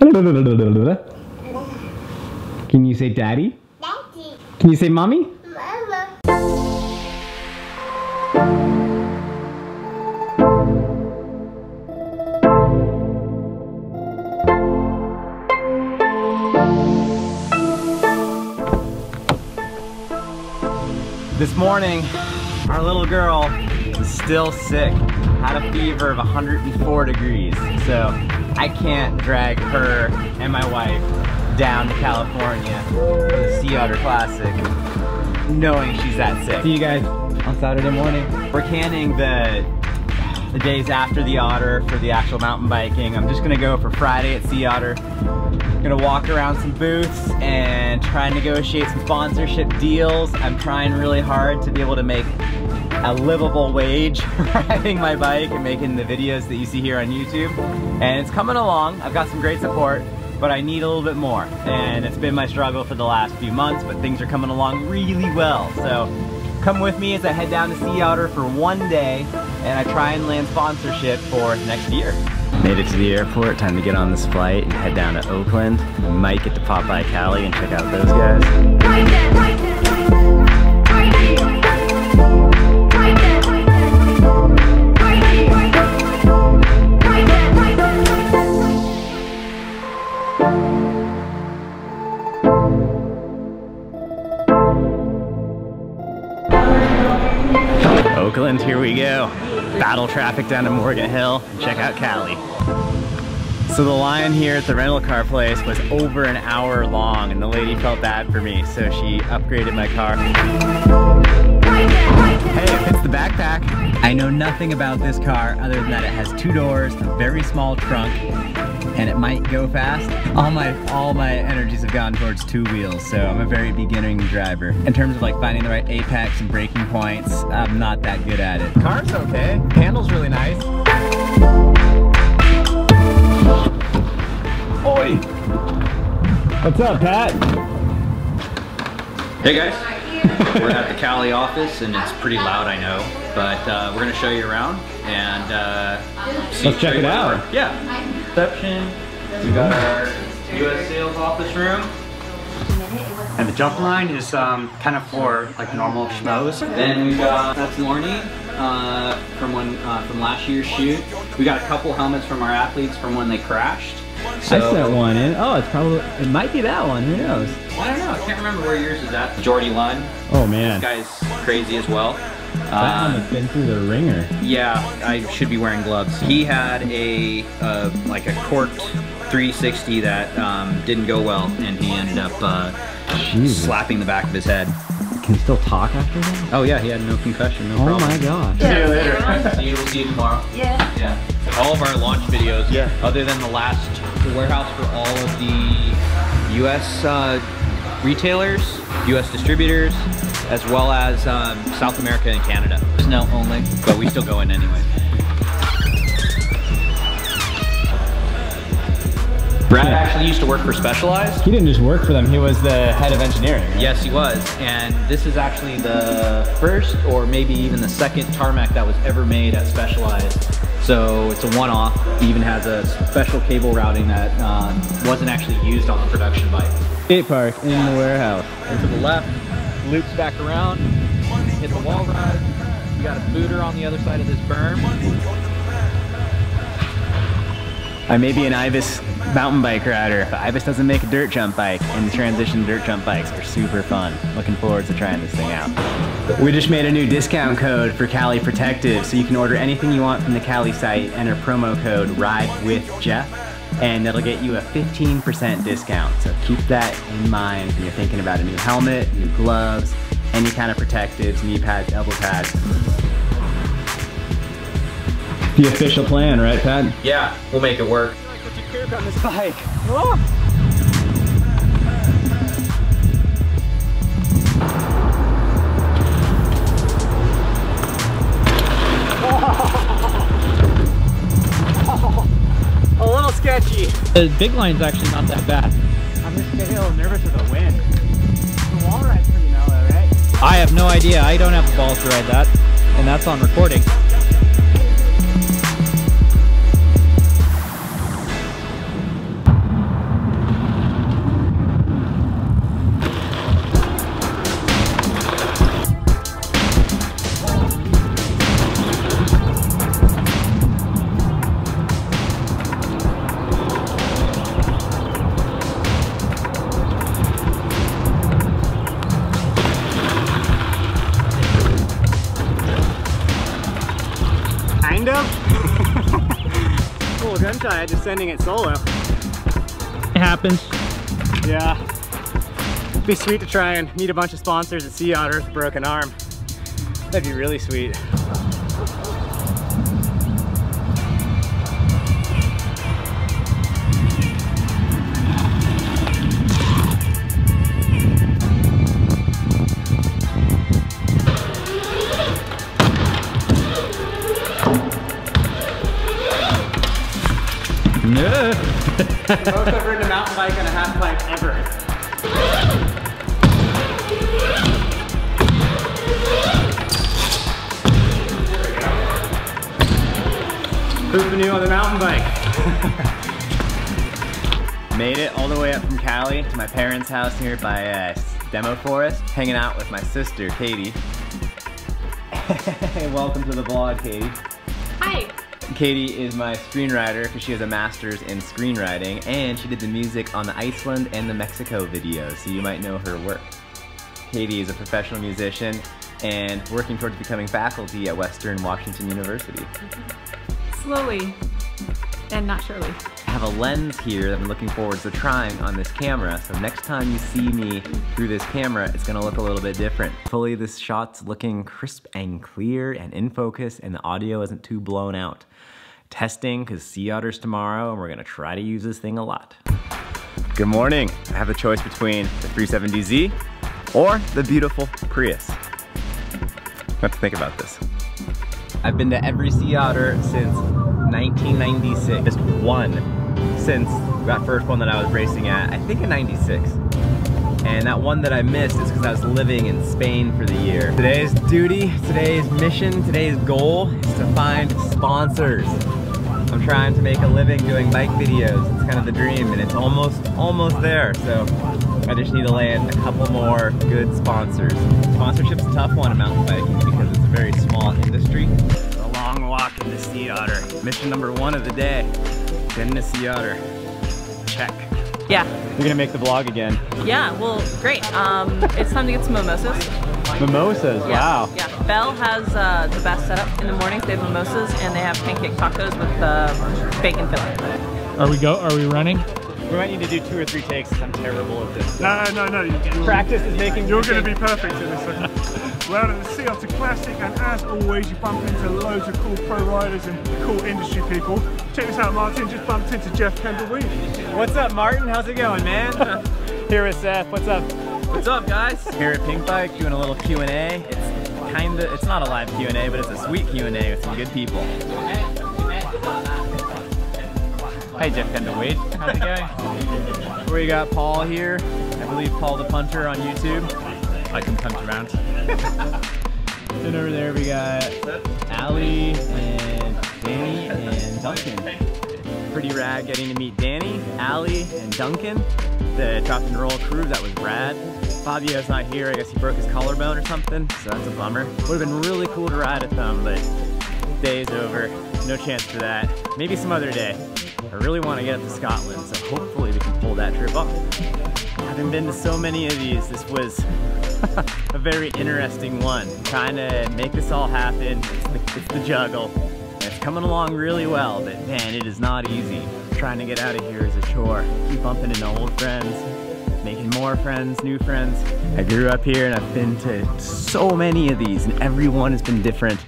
Can you say daddy? Daddy, Can you say mommy? Mama. This morning, our little girl is still sick. Had a fever of 104 degrees. So I can't drag her and my wife down to California for the Sea Otter Classic knowing she's that sick. See you guys on Saturday morning. We're canning the the days after the Otter for the actual mountain biking. I'm just gonna go for Friday at Sea Otter. Gonna walk around some booths and try and negotiate some sponsorship deals. I'm trying really hard to be able to make a livable wage riding my bike and making the videos that you see here on YouTube. And it's coming along. I've got some great support, but I need a little bit more. And it's been my struggle for the last few months, but things are coming along really well. So come with me as I head down to Sea Otter for one day and I try and land sponsorship for next year. Made it to the airport, time to get on this flight and head down to Oakland. Might get to pop by Kali and check out those guys. Right there, right there, right there. Oakland, here we go. Battle traffic down to Morgan Hill. Check out Kali. So the line here at the rental car place was over an hour long and the lady felt bad for me, so she upgraded my car. Hey, it fits the backpack. I know nothing about this car other than that it has two doors, a very small trunk, and it might go fast. All my all my energies have gone towards two wheels, so I'm a very beginning driver. In terms of like finding the right apex and braking points, I'm not that good at it. Car's okay. Handle's really nice. What's up, Pat? Hey guys, we're at the Kali office and it's pretty loud, I know, but uh, we're gonna show you around and uh, Let's check it out. we're- Yeah. Reception. We got our U.S. sales office room. And the jump line is um, kind of for like normal schmoes. Then we got that's Lorne uh, from when uh, from last year's shoot. We got a couple helmets from our athletes from when they crashed. So, I sent one in. Oh, it's probably, it might be that one. Who knows? I don't know. I can't remember where yours is at. Jordie Lunn. Oh man. This guy's crazy as well. That Um, one has been through the ringer. Yeah, I should be wearing gloves. He had a uh, like a corked 360 that um, didn't go well, and he ended up uh, slapping the back of his head. Can he still talk after that? Oh yeah, he had no concussion, no Oh problem. Oh my gosh. See you later. see you. We'll see you tomorrow. Yeah. Yeah. All of our launch videos, Yeah. other than the last warehouse for all of the U.S. Uh, retailers, U.S. distributors, as well as um, South America and Canada. Snow only, but we still go in anyway. Brad actually used to work for Specialized. He didn't just work for them, he was the head of engineering. right? Yes, he was. And this is actually the first or maybe even the second tarmac that was ever made at Specialized. So it's a one-off. It even has a special cable routing that um, wasn't actually used on the production bike. Skate park in the warehouse. And to the left, loops back around, hit the wall ride. You got a booter on the other side of this berm. I may be an Ibis mountain bike rider, but Ibis doesn't make a dirt jump bike, and the transition dirt jump bikes are super fun. Looking forward to trying this thing out. We just made a new discount code for Kali Protective, so you can order anything you want from the Kali site, enter promo code RIDE with Jeff, and that'll get you a 15% discount. So keep that in mind when you're thinking about a new helmet, new gloves, any kind of protectives, knee pads, elbow pads. The official plan, right, Pat? Yeah, we'll make it work. on this bike. A little sketchy. The big line's actually not that bad. I'm just getting a little nervous with the wind. The wall ride's pretty mellow, right? I have no idea. I don't have the balls to ride that. And that's on recording. Shy at just sending it solo. It happens. Yeah. It'd be sweet to try and meet a bunch of sponsors at Sea Otter with broken arm. That'd be really sweet. Both have ridden a mountain bike and a half pipe ever. Who's the new on the mountain bike? Made it all the way up from Kali to my parents' house here by uh, Demo Forest, hanging out with my sister, Katie. Welcome to the vlog, Katie. Hi. Katie is my screenwriter because she has a master's in screenwriting and she did the music on the Iceland and the Mexico videos, so you might know her work. Katie is a professional musician and working towards becoming faculty at Western Washington University. Slowly and not surely. I have a lens here that I'm looking forward to trying on this camera, so next time you see me through this camera, it's gonna look a little bit different. Hopefully this shot's looking crisp and clear and in focus and the audio isn't too blown out. Testing, cause sea otters tomorrow, and we're gonna try to use this thing a lot. Good morning. I have a choice between the 370Z or the beautiful Prius. I have to think about this. I've been to every sea otter since 1996. Just one since that first one that I was racing at, I think in 96. And that one that I missed is because I was living in Spain for the year. Today's duty, today's mission, today's goal is to find sponsors. I'm trying to make a living doing bike videos. It's kind of the dream and it's almost, almost there. So I just need to land a couple more good sponsors. Sponsorship's a tough one in mountain biking because it's a very small industry. A long walk in the sea otter. Mission number one of the day, getting a sea otter. Check. Yeah. We're gonna make the vlog again. Yeah, well, great. Um, it's time to get some mimosas. Mimosas, Yeah. Yeah. Bell has uh, the best setup in the mornings. They have mimosas and they have pancake tacos with uh, bacon filling. Are we go? Are we running? We might need to do two or three takes because I'm terrible at this. No, no, no. You, you're, Practice is making You're going to be perfect in this one. We're out at the Sea Otter Classic, and as always, you bump into loads of cool pro riders and cool industry people. Check this out, Martin. Just bumped into Jeff Kendall Weed. What's up, Martin? How's it going, man? Here with Seth. What's up? What's up, guys? Here at Pinkbike, doing a little Q and A. It's kind of, it's not a live Q and A, but it's a sweet Q and A with some good people. Hey, Jeff Kendall Weed. How's it going? we got Paul here. I believe Paul the punter on YouTube. I can punt around. Over there we got Ali and Danny and Duncan pretty rad getting to meet Danny, Ali, and Duncan, the drop and roll crew. That was rad. Fabio's not here. I guess he broke his collarbone or something, so that's a bummer. Would have been really cool to ride with them, but day's over. No chance for that. Maybe some other day. I really want to get up to Scotland, so hopefully we can pull that trip off. Having been to so many of these, this was a very interesting one. Trying to make this all happen. It's the, it's the juggle. It's coming along really well, but man, it is not easy. Trying to get out of here is a chore. Keep bumping into old friends, making more friends, new friends. I grew up here and I've been to so many of these and every one has been different.